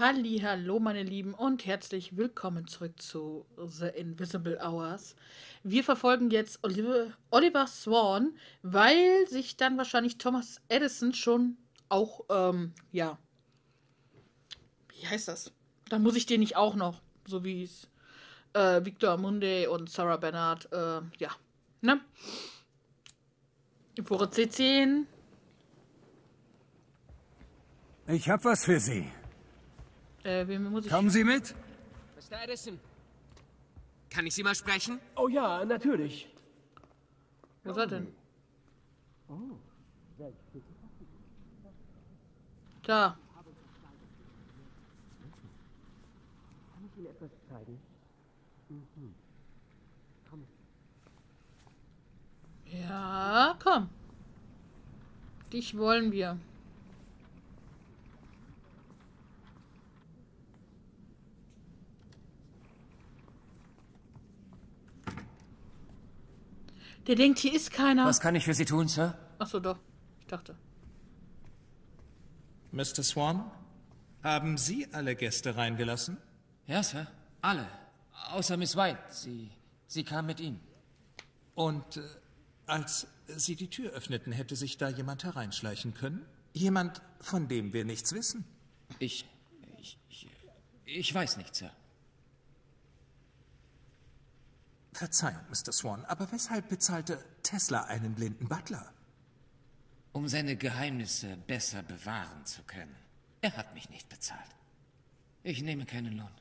Hallo, meine Lieben und herzlich willkommen zurück zu The Invisible Hours. Wir verfolgen jetzt Oliver, Oliver Swan, weil sich dann wahrscheinlich Thomas Edison schon auch, ähm, ja, wie heißt das? Dann muss ich den nicht auch noch, so wie es äh, Victor Munde und Sarah Bernard, äh, ja, ne? Fore C10. Ich hab was für Sie. Äh, wem muss ich... Kommen Sie mit? Mr. Edison, kann ich Sie mal sprechen? Oh ja, natürlich. Wo er denn? Da. Kann ich Ihnen etwas zeigen? Ja, komm. Dich wollen wir. Der denkt, hier ist keiner. Was kann ich für Sie tun, Sir? Achso, doch. Ich dachte. Mr. Swan, haben Sie alle Gäste reingelassen? Ja, Sir. Alle. Außer Miss White. Sie, sie kam mit Ihnen. Und äh, als Sie die Tür öffneten, hätte sich da jemand hereinschleichen können? Jemand, von dem wir nichts wissen? Ich, ich, ich, ich weiß nicht, Sir. Verzeihung, Mr. Swan, aber weshalb bezahlte Tesla einen blinden Butler? Um seine Geheimnisse besser bewahren zu können. Er hat mich nicht bezahlt. Ich nehme keinen Lohn.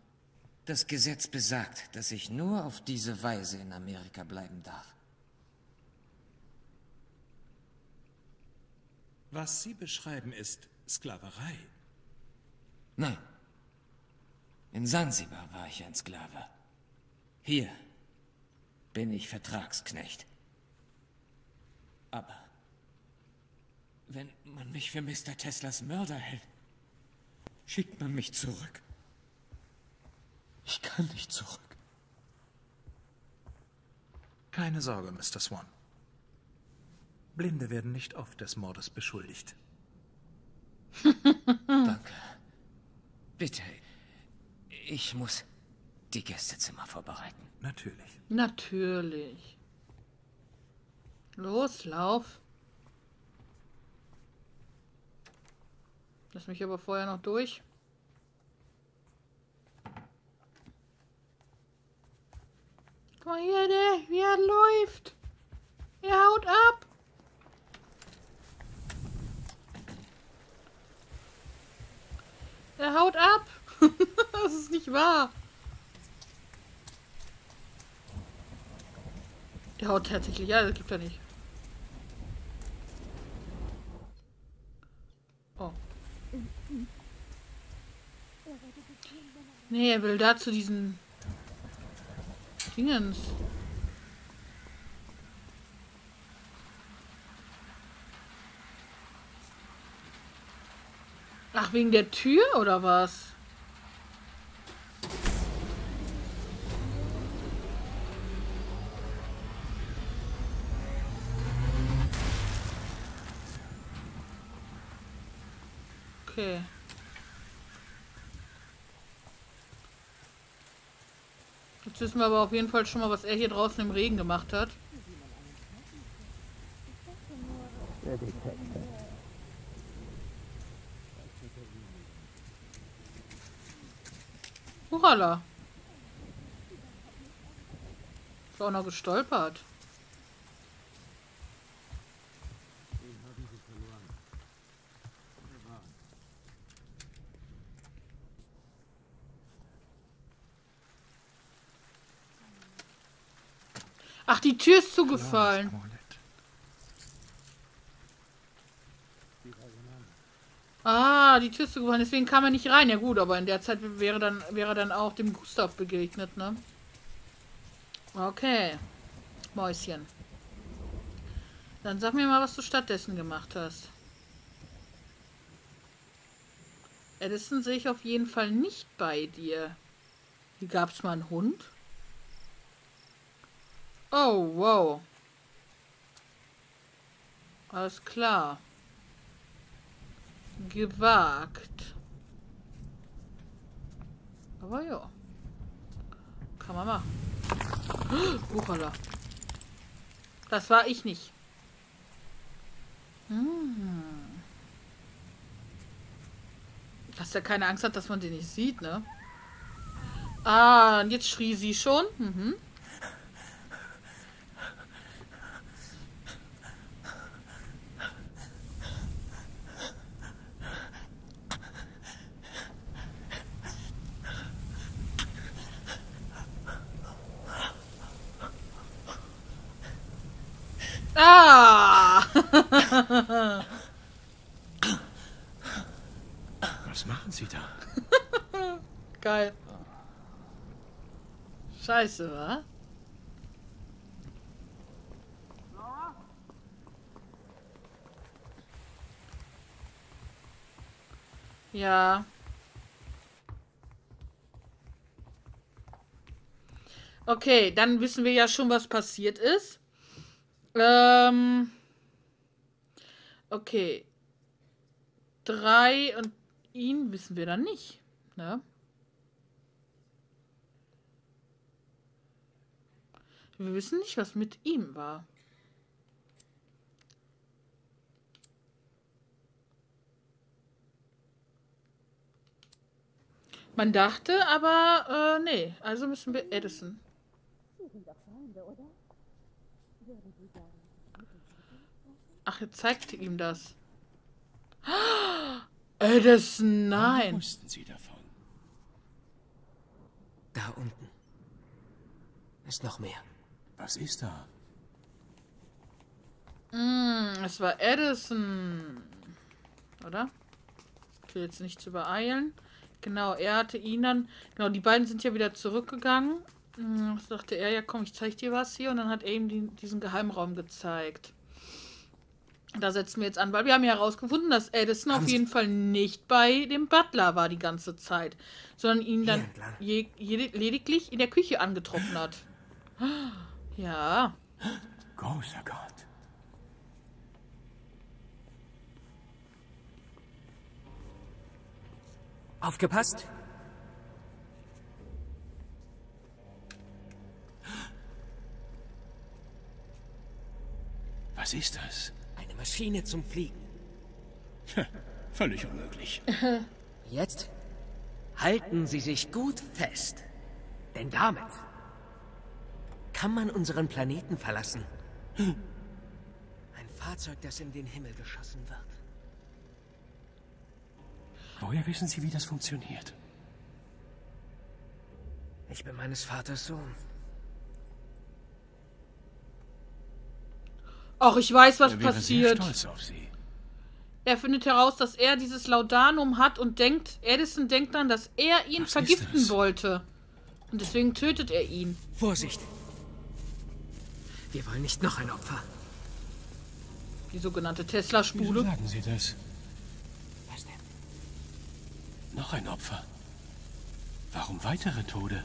Das Gesetz besagt, dass ich nur auf diese Weise in Amerika bleiben darf. Was Sie beschreiben, ist Sklaverei. Nein. In Sansibar war ich ein Sklave. Hier bin ich Vertragsknecht. Aber wenn man mich für Mr. Teslas Mörder hält, schickt man mich zurück. Ich kann nicht zurück. Keine Sorge, Mr. Swan. Blinde werden nicht oft des Mordes beschuldigt. Danke. Bitte, ich muss die Gästezimmer vorbereiten. Natürlich. Natürlich. Los, lauf. Lass mich aber vorher noch durch. Guck mal hier, der, wie er läuft. Er haut ab. Er haut ab. das ist nicht wahr. Der haut tatsächlich, ja, das gibt er nicht. Oh. Nee, er will da zu diesen Dingens. Ach, wegen der Tür oder was? Okay. Jetzt wissen wir aber auf jeden Fall schon mal, was er hier draußen im Regen gemacht hat. Hurala. Ist auch noch gestolpert. Ach, die Tür ist zugefallen. Ah, die Tür ist zugefallen, deswegen kam er nicht rein. Ja gut, aber in der Zeit wäre dann wäre dann auch dem Gustav begegnet, ne? Okay. Mäuschen. Dann sag mir mal, was du stattdessen gemacht hast. Edison sehe ich auf jeden Fall nicht bei dir. Hier gab es mal einen Hund. Oh, wow. Alles klar. Gewagt. Aber ja. Kann man machen. Buchala. Das war ich nicht. Hm. Dass er keine Angst hat, dass man den nicht sieht, ne? Ah, und jetzt schrie sie schon. Mhm. Ah! Was machen Sie da? Geil. Scheiße, wa? Ja. Okay, dann wissen wir ja schon, was passiert ist. Ähm. Okay. Drei und ihn wissen wir dann nicht. Ne? Wir wissen nicht, was mit ihm war. Man dachte, aber äh, nee, also müssen wir Edison. Ach, jetzt zeigt ihm das. Edison, nein. wussten Sie davon? Da unten ist noch mehr. Was ist da? Hm, es war Edison. Oder? Ich will jetzt nicht zu übereilen. Genau, er hatte ihn dann. Genau, die beiden sind ja wieder zurückgegangen. Hm, Was dachte er, ja komm, ich zeig dir was hier. Und dann hat er ihm die, diesen Geheimraum gezeigt. Da setzen wir jetzt an, weil wir haben ja herausgefunden, dass Edison auf Haben Sie- jeden Fall nicht bei dem Butler war die ganze Zeit, sondern ihn dann je, je, lediglich in der Küche angetroffen hat. Ja. Großer Gott. Aufgepasst? Was ist das? Eine Maschine zum Fliegen. Völlig unmöglich. Jetzt halten Sie sich gut fest. Denn damit kann man unseren Planeten verlassen. Ein Fahrzeug, das in den Himmel geschossen wird. Woher wissen Sie, wie das funktioniert? Ich bin meines Vaters Sohn. Auch ich weiß, was wäre passiert. sehr stolz auf Sie. Er findet heraus, dass er dieses Laudanum hat und denkt, Edison denkt dann, dass er ihn Was vergiften wollte. Und deswegen tötet er ihn. Vorsicht! Wir wollen nicht noch ein Opfer. Die sogenannte Tesla-Spule. sagen Sie das? Was denn? Noch ein Opfer. Warum weitere Tode?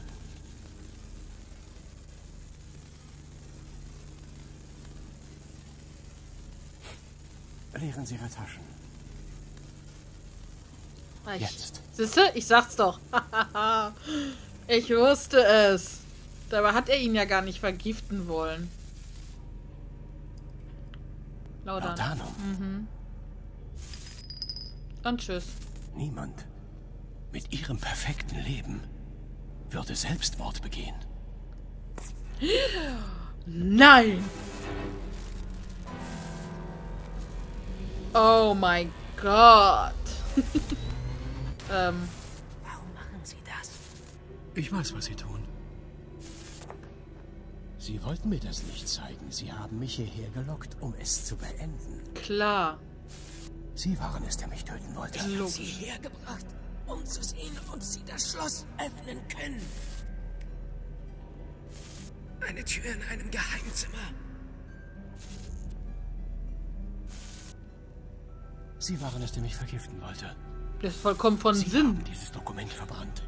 Leeren Sie Ihre Taschen. Ich, Jetzt. Siehste, ich sag's doch. ich wusste es. Dabei hat er ihn ja gar nicht vergiften wollen. Laudanum. Laudanum. Und tschüss. Niemand mit ihrem perfekten Leben würde Selbstmord begehen. Nein! Oh mein Gott. ähm, Warum machen Sie das? Ich weiß, was Sie tun. Sie wollten mir das nicht zeigen. Sie haben mich hierher gelockt, um es zu beenden. klar. Sie waren es, der mich töten wollte. Logisch. Sie hergebracht, um zu sehen, ob Sie das Schloss öffnen können. Eine Tür in einem Geheimzimmer. Sie waren es, der mich vergiften wollte. Das ist vollkommen von Sie Sinn. haben dieses Dokument verbrannt.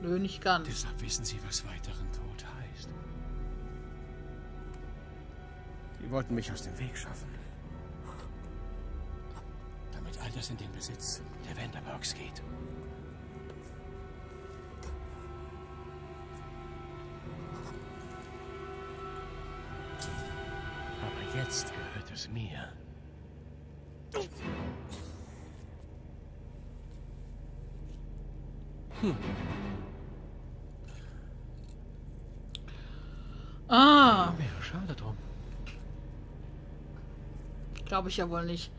Nö, nicht ganz. Deshalb wissen Sie, was weiteren Tod Sie wollten mich aus dem Weg schaffen. Damit all das in den Besitz der Vanderbergs geht. Aber jetzt gehört es mir. Hm. Ah. Schade drum glaube ich ja wohl nicht.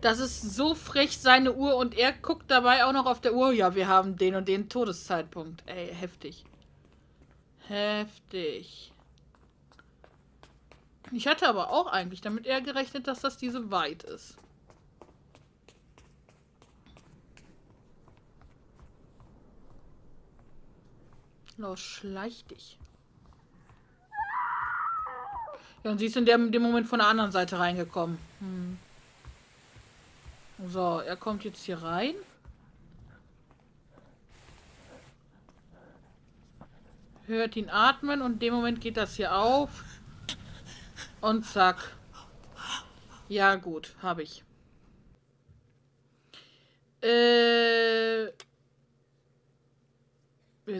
Das ist so frech, seine Uhr, und er guckt dabei auch noch auf der Uhr. Ja, wir haben den und den Todeszeitpunkt. Ey, heftig. Heftig. Ich hatte aber auch eigentlich damit eher gerechnet, dass das diese weit ist. Los, schleich dich. Ja, und sie ist in dem, dem Moment von der anderen Seite reingekommen. Hm. So, er kommt jetzt hier rein. Hört ihn atmen und in dem Moment geht das hier auf. Und zack. Ja, gut, habe ich. Äh.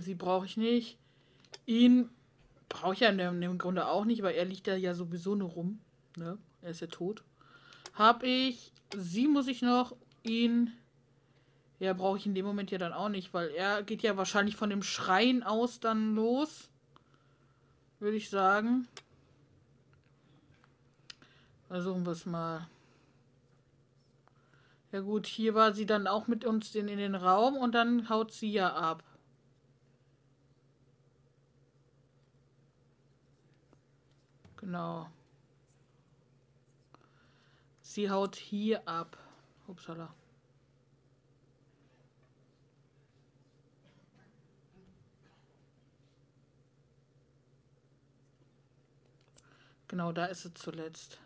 Sie brauche ich nicht. Ihn brauche ich ja im Grunde auch nicht, weil er liegt da ja sowieso nur rum. Ne? Er ist ja tot. Hab ich. Sie muss ich noch. Ihn. Ja, brauche ich in dem Moment ja dann auch nicht, weil er geht ja wahrscheinlich von dem Schreien aus dann los. Würde ich sagen. Versuchen wir es mal. Ja gut, hier war sie dann auch mit uns in, in den Raum und dann haut sie ja ab. Genau. Sie haut hier ab. Upsala. Genau, da ist sie zuletzt.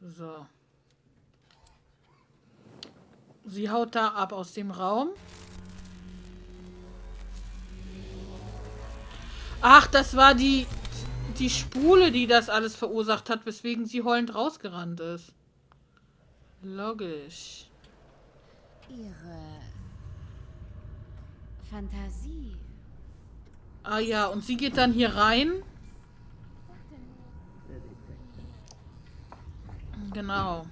So. Sie haut da ab aus dem Raum. Ach, das war die, die Spule, die das alles verursacht hat, weswegen sie heulend rausgerannt ist. Logisch. Ihre Fantasie. Ah ja, und sie geht dann hier rein. Genau.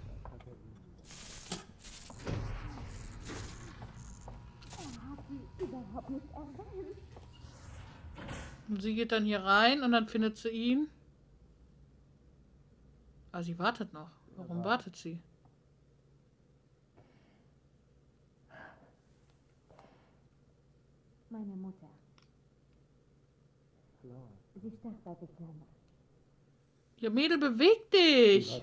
Und sie geht dann hier rein und dann findet sie ihn. Ah, sie wartet noch. Warum wartet sie? Meine Mutter. Sie starb bei. Ja, Mädel, beweg dich!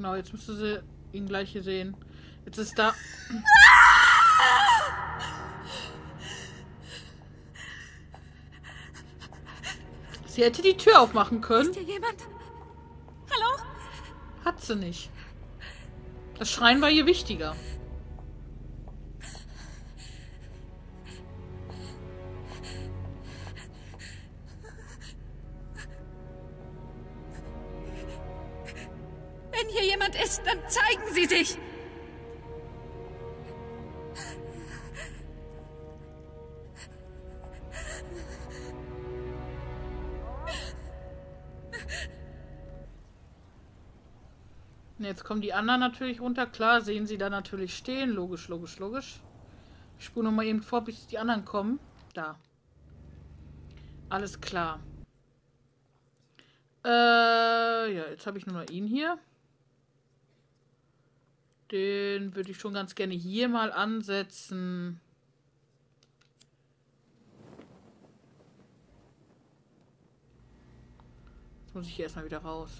Genau, jetzt müsste sie ihn gleich hier sehen. Jetzt ist da. Sie hätte die Tür aufmachen können. hier jemand? Hat sie nicht. Das Schreien war ihr wichtiger. Die anderen natürlich runter. Klar, sehen sie da natürlich stehen. Logisch, logisch, logisch. Ich spule nochmal eben vor, bis die anderen kommen. Da. Alles klar. Äh, ja, jetzt habe ich nur noch ihn hier. Den würde ich schon ganz gerne hier mal ansetzen. Jetzt muss ich hier erstmal wieder raus.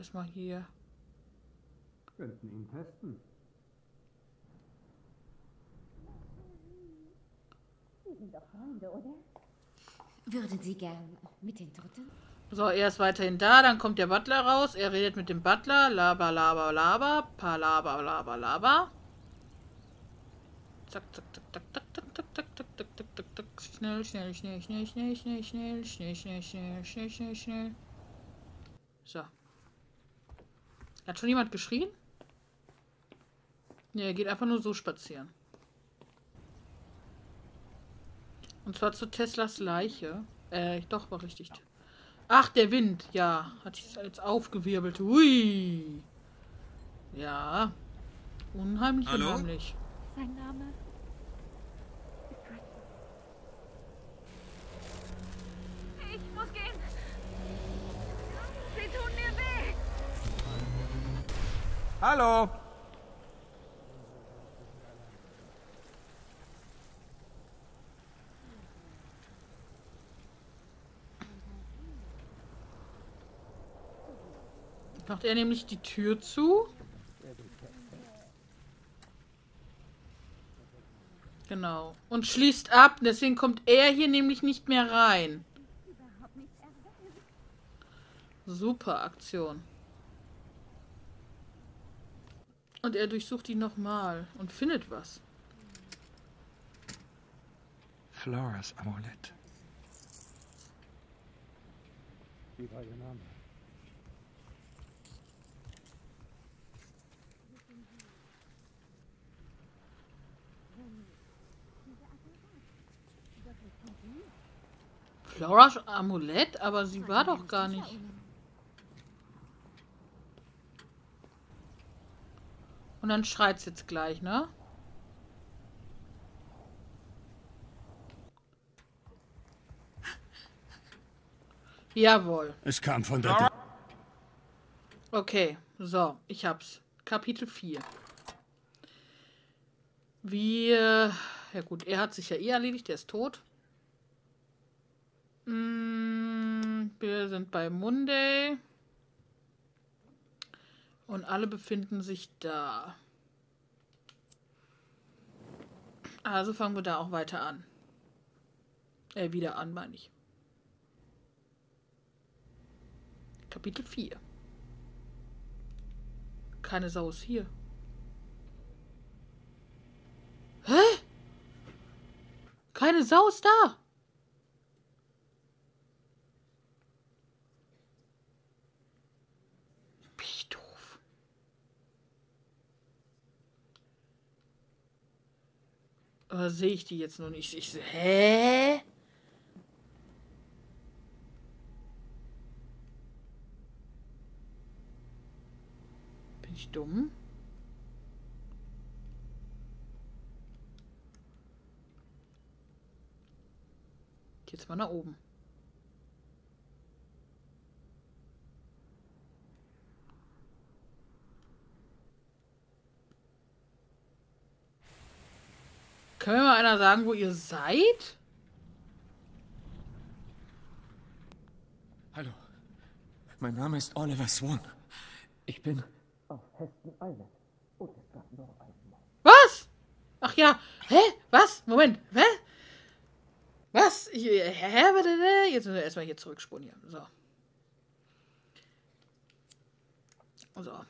Erstmal hier. Könnten ihn testen. Würden Sie gern mit den Toten? So, er ist weiterhin da, dann kommt der Butler raus, er redet mit dem Butler, laber, laber, laber, palaber, laber, laber. Zack, zack, zack, zack, zack, zack, zack, zack, zack, zack, zack, zack, zack. Schnell, schnell, schnell, schnell, schnell, schnell, schnell, schnell, schnell, schnell, schnell, schnell, schnell. So. Hat schon jemand geschrien? Ne, er geht einfach nur so spazieren. Und zwar zu Teslas Leiche. Äh, doch, war richtig. Ach, der Wind. Ja, hat sich jetzt aufgewirbelt. Hui. Ja. Unheimlich, Hallo? Sein unheimlich. Name ist Rachel. Ich muss gehen. Sie tun mir weh. Hallo! Macht er nämlich die Tür zu? Genau. Und schließt ab. Deswegen kommt er hier nämlich nicht mehr rein. Super Aktion. Und er durchsucht ihn nochmal und findet was. Floras Amulett. Wie war Ihr Name? Floras Amulett? Aber sie war doch gar nicht. Und dann schreit's jetzt gleich, ne? Jawohl. Es kam von der... Okay, so, ich hab's. Kapitel 4. Wir. Ja, gut, er hat sich ja eh erledigt, der ist tot. Mm, Wir sind bei Monday. Und alle befinden sich da. Also fangen wir da auch weiter an. Äh, wieder an, meine ich. Kapitel 4. Keine Sau ist hier. Hä? Keine Sau ist da. Bin ich doof. Aber sehe ich die jetzt noch nicht? Ich, se- hä? Bin ich dumm? Jetzt mal nach oben. Kann mir mal einer sagen, wo ihr seid? Hallo. Mein Name ist Oliver Swan. Ich bin. Was? Ach ja. Hä? Was? Moment. Hä? Was? Äh, hä? Warte. Jetzt müssen wir erstmal hier zurückspulen hier. So. So.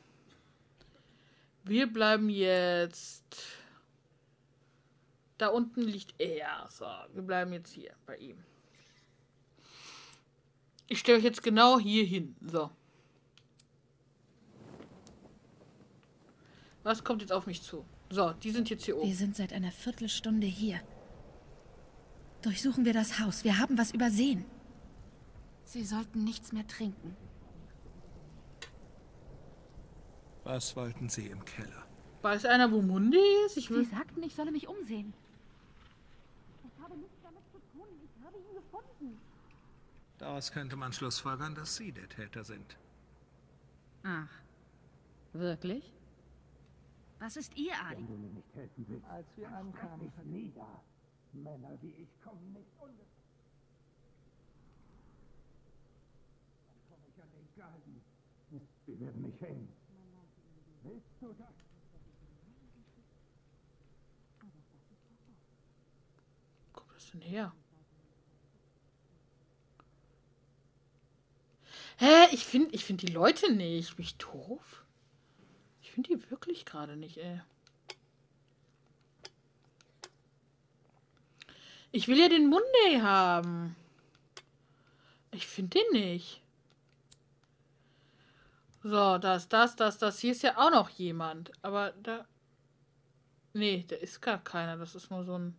Wir bleiben jetzt. Da unten liegt er. So, wir bleiben jetzt hier bei ihm. Ich stelle euch jetzt genau hier hin. So. Was kommt jetzt auf mich zu? So, die sind jetzt hier oben. Wir sind seit einer Viertelstunde hier. Durchsuchen wir das Haus. Wir haben was übersehen. Sie sollten nichts mehr trinken. Was wollten Sie im Keller? Weiß einer, wo Mundi ist? Ich Sie will. sagten, ich solle mich umsehen. Ich habe nichts damit zu tun. Ich habe ihn gefunden. Daraus könnte man schlussfolgern, dass Sie der Täter sind. Ach. Wirklich? Was ist Ihr Anliegen? Als wir ankamen, nieder. Männer wie ich kommen nicht unter. Dann komme ich an den Galgen. Sie werden mich hängen. Willst du das? Wo kommt das denn her? Hä? Ich finde ich find die Leute nicht. Bin ich doof? Ich finde die wirklich gerade nicht, ey. Ich will ja den Monday haben. Ich finde den nicht. So, das, das, das, das. Hier ist ja auch noch jemand. Aber da. Nee, da ist gar keiner. Das ist nur so ein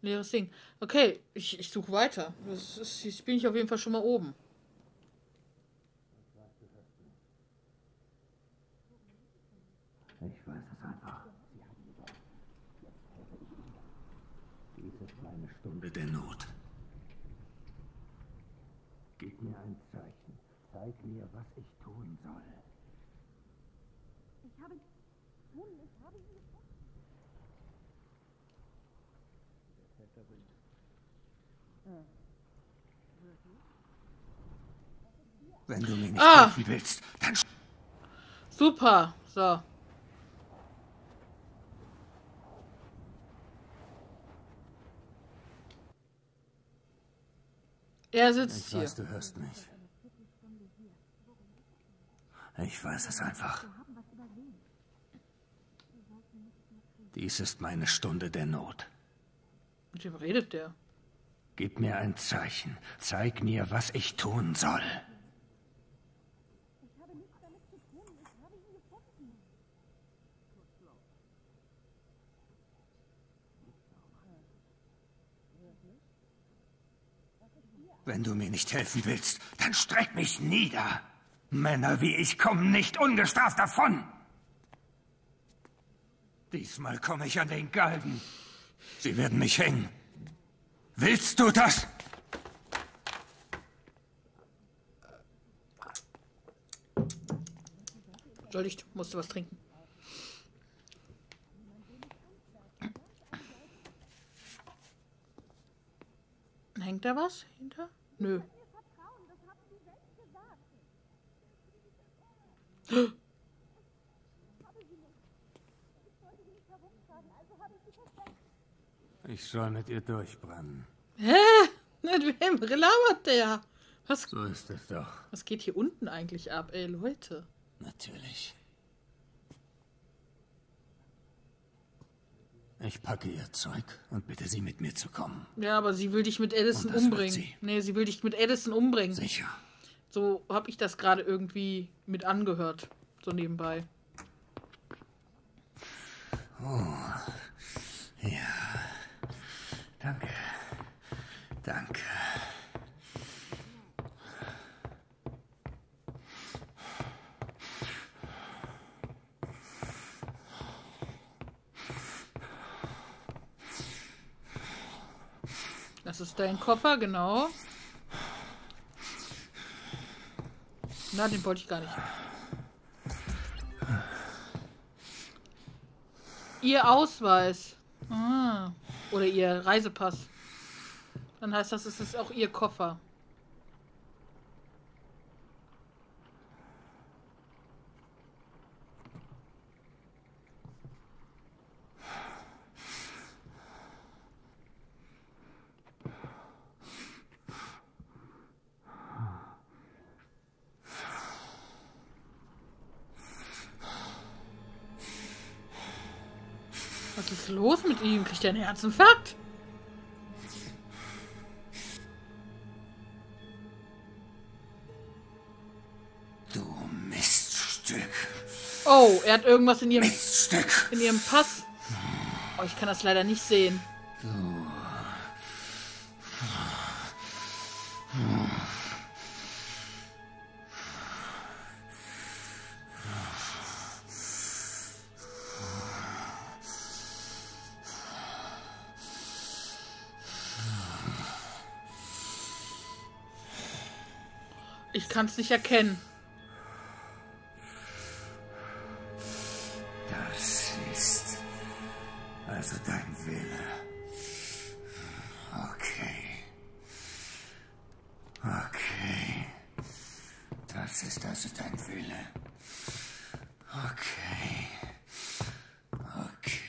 leeres Ding. Okay, ich, ich suche weiter. Das ist, jetzt bin ich auf jeden Fall schon mal oben. Ich weiß es einfach. Dies ist meine Stunde der Not. Gib mir ein Zeichen. Zeig mir, was ich tun soll. Ich habe ihn gefunden. Ich habe ihn gefunden. Wenn du mir nicht Ah. helfen willst, dann Super. So. Er sitzt Ich hier. weiß, du hörst mich. Ich weiß es einfach. Dies ist meine Stunde der Not. Mit wem redet der? Gib mir ein Zeichen. Zeig mir, was ich tun soll. Ich habe nichts damit zu tun. Ich habe ihn gefunden. Wenn du mir nicht helfen willst, dann streck mich nieder. Männer wie ich kommen nicht ungestraft davon. Diesmal komme ich an den Galgen. Sie werden mich hängen. Willst du das? Entschuldigt, musste was trinken. Hängt da was hinter? Nö. Ich soll mit ihr durchbrennen. Hä? Mit wem labert der? Was, So ist es doch. was geht hier unten eigentlich ab, ey, Leute? Natürlich. Ich packe ihr Zeug und bitte sie mit mir zu kommen. Ja, aber sie will dich mit wird umbringen. sie. Nee, sie will dich mit Addison umbringen. Sicher. So habe ich das gerade irgendwie mit angehört. So nebenbei. Ja. Danke. Danke. Das ist dein Koffer, genau. Na, den wollte ich gar nicht. Ihr Ausweis. Ah. Oder ihr Reisepass. Dann heißt das, es ist auch ihr Koffer. Was ist los er einen Herzinfarkt? Du Miststück. Oh, er hat irgendwas in ihrem, Miststück. in ihrem Pass. Oh, ich kann das leider nicht sehen. Ich kann es nicht erkennen. Das ist also dein Wille. Okay. Okay. Das ist also dein Wille. Okay. Okay.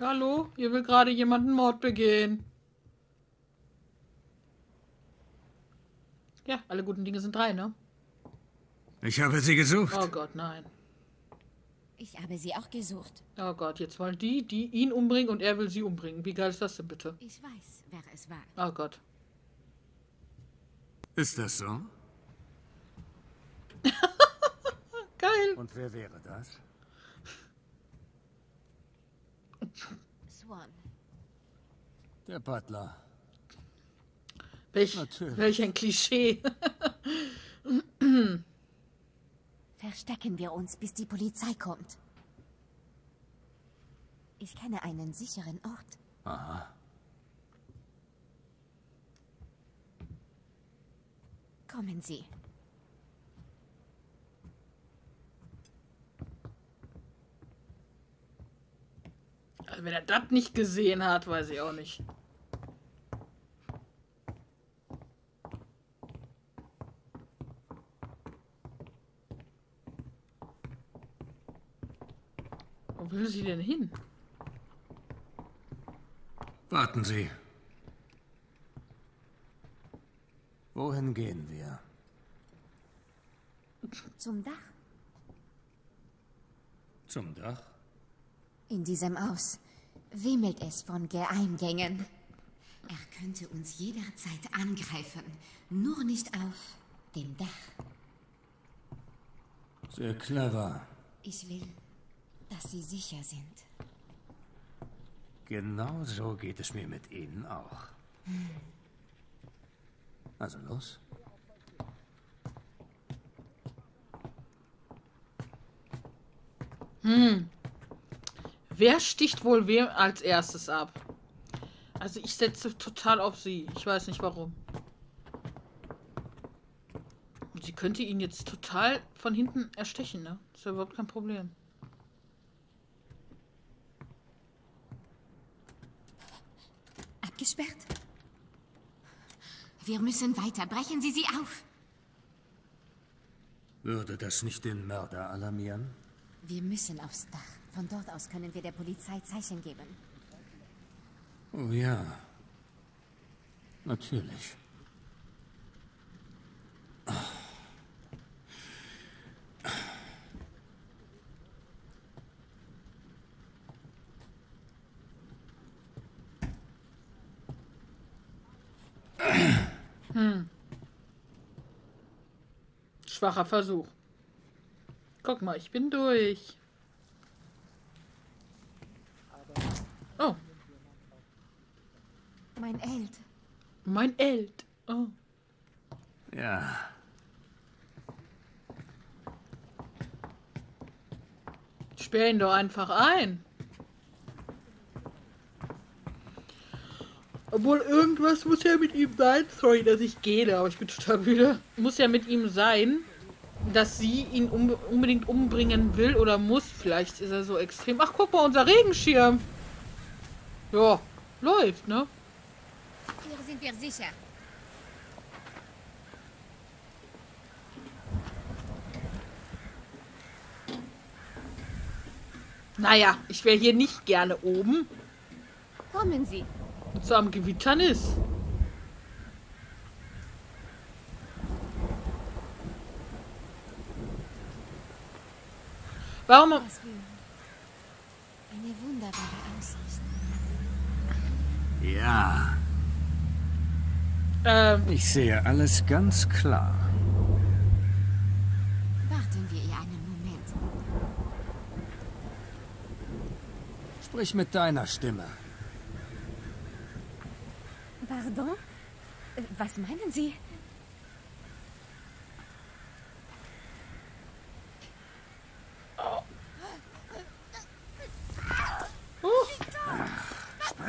Hallo, hier will gerade jemand einen Mord begehen. Ja, alle guten Dinge sind drei, ne? Ich habe sie gesucht. Oh Gott, nein. Ich habe sie auch gesucht. Oh Gott, jetzt wollen die, die ihn umbringen und er will sie umbringen. Wie geil ist das denn bitte? Ich weiß, wer es war. Oh Gott. Ist das so? Geil. Und wer wäre das? Swan. Der Butler. Welch, Natürlich. welch ein Klischee. Verstecken wir uns, bis die Polizei kommt. Ich kenne einen sicheren Ort. Aha. Kommen Sie. Also wenn er das nicht gesehen hat, weiß ich auch nicht. Wo will sie denn hin? Warten Sie. Wohin gehen wir? Zum Dach. Zum Dach? In diesem Haus wimmelt es von Geheimgängen. Er könnte uns jederzeit angreifen, nur nicht auf dem Dach. Sehr clever. Ich will, dass Sie sicher sind. Genau so geht es mir mit Ihnen auch. Also los. Wer sticht wohl wem als erstes ab? Also ich setze total auf sie. Ich weiß nicht warum. Und sie könnte ihn jetzt total von hinten erstechen, ne? Das ist ja überhaupt kein Problem. Wir müssen weiter. Brechen Sie sie auf. Würde das nicht den Mörder alarmieren? Wir müssen aufs Dach. Von dort aus können wir der Polizei Zeichen geben. Oh ja. Natürlich. Schwacher Versuch. Guck mal, ich bin durch. Oh, Mein Eld. mein Eld. Oh. Ja. Sperr ihn doch einfach ein. Obwohl irgendwas muss ja mit ihm sein. Sorry, dass ich gehe, aber ich bin total müde. Muss ja mit ihm sein, dass sie ihn um, unbedingt umbringen will oder muss. Vielleicht ist er so extrem. Ach, guck mal, unser Regenschirm. Ja, läuft, ne? Hier sind wir sicher. Naja, ich wäre hier nicht gerne oben. Kommen Sie. Und so am Gewittern ist. Warum? Eine wunderbare Aussicht. Ja. Ähm, Ich sehe alles ganz klar. Warten wir ihr einen Moment. Sprich mit deiner Stimme. Pardon? Äh, Was meinen Sie?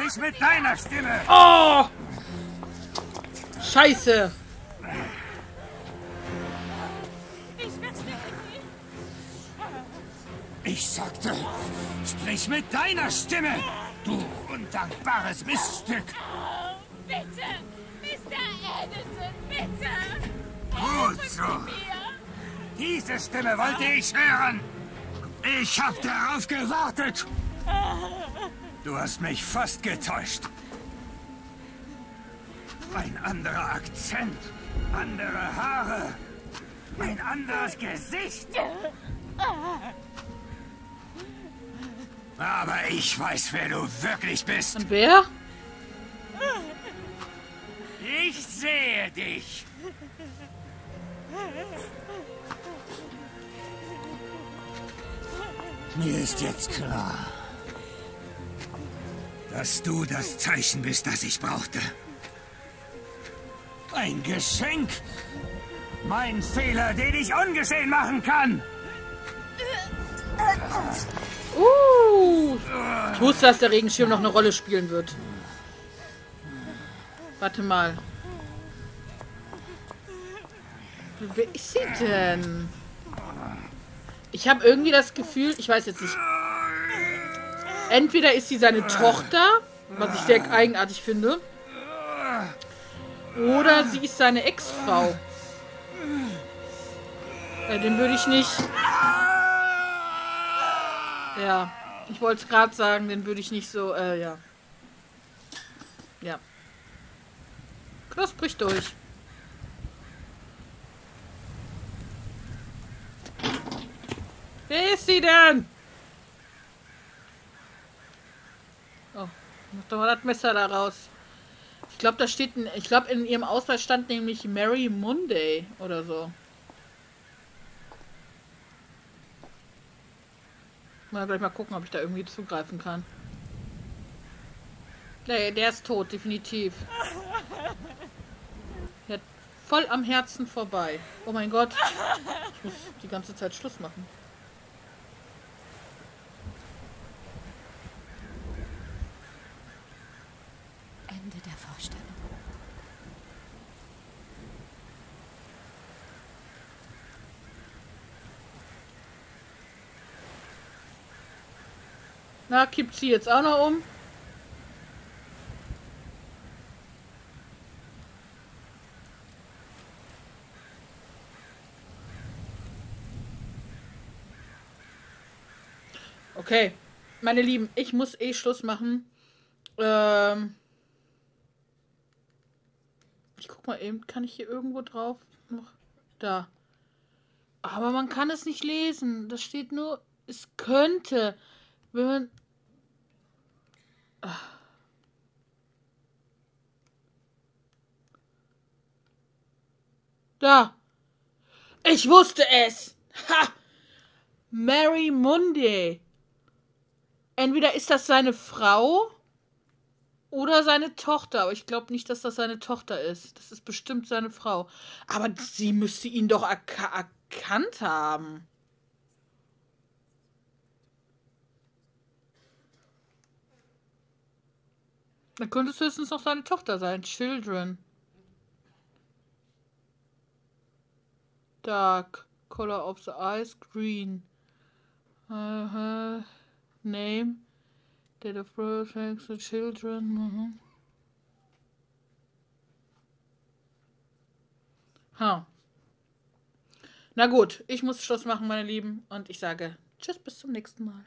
Sprich mit deiner Stimme! oh! Scheiße! Ich sagte, sprich mit deiner Stimme, du undankbares Miststück! Bitte! Mr. Edison, bitte! Gut so. Diese Stimme wollte ich hören. Ich hab darauf gewartet. Du hast mich fast getäuscht. Ein anderer Akzent, andere Haare, ein anderes Gesicht. Aber ich weiß, wer du wirklich bist. Und wer? Ich sehe dich. Mir ist jetzt klar, dass du das Zeichen bist, das ich brauchte. Ein Geschenk. Mein Fehler, den ich ungesehen machen kann. Uh, ich wusste, dass der Regenschirm noch eine Rolle spielen wird. Warte mal. Wer ist sie denn? Ich habe irgendwie das Gefühl, ich weiß jetzt nicht. Entweder ist sie seine Tochter, was ich sehr eigenartig finde. Oder sie ist seine Ex-Frau. Ja, den würde ich nicht. Ja, ich wollte es gerade sagen, den würde ich nicht so, äh, ja. Ja. Bricht durch. Wer ist sie denn? Oh, mach doch mal das Messer da raus. Ich glaube, da steht, ein, ich glaube, in ihrem Ausweis stand nämlich Mary Monday oder so. Mal gleich mal gucken, ob ich da irgendwie zugreifen kann. Nee, der ist tot, definitiv. Der hat voll am Herzen vorbei. Oh mein Gott. Ich muss die ganze Zeit Schluss machen. Na, kippt sie jetzt auch noch um? Okay, meine Lieben, ich muss eh Schluss machen. Ähm ich guck mal eben, kann ich hier irgendwo drauf noch da. Aber man kann es nicht lesen. Das steht nur, es könnte, wenn man Ah. Da. Ich wusste es. Ha. Mary Mundy. Entweder ist das seine Frau oder seine Tochter. Aber ich glaube nicht, dass das seine Tochter ist. Das ist bestimmt seine Frau. Aber sie müsste ihn doch erka erkannt haben. Dann könnte es höchstens noch seine Tochter sein. Children. Dark. Color of the eyes. Green. Uh -huh. Name. Date of birth. Thanks the children. Uh -huh. Ha. Na gut, ich muss Schluss machen, meine Lieben. Und ich sage Tschüss, bis zum nächsten Mal.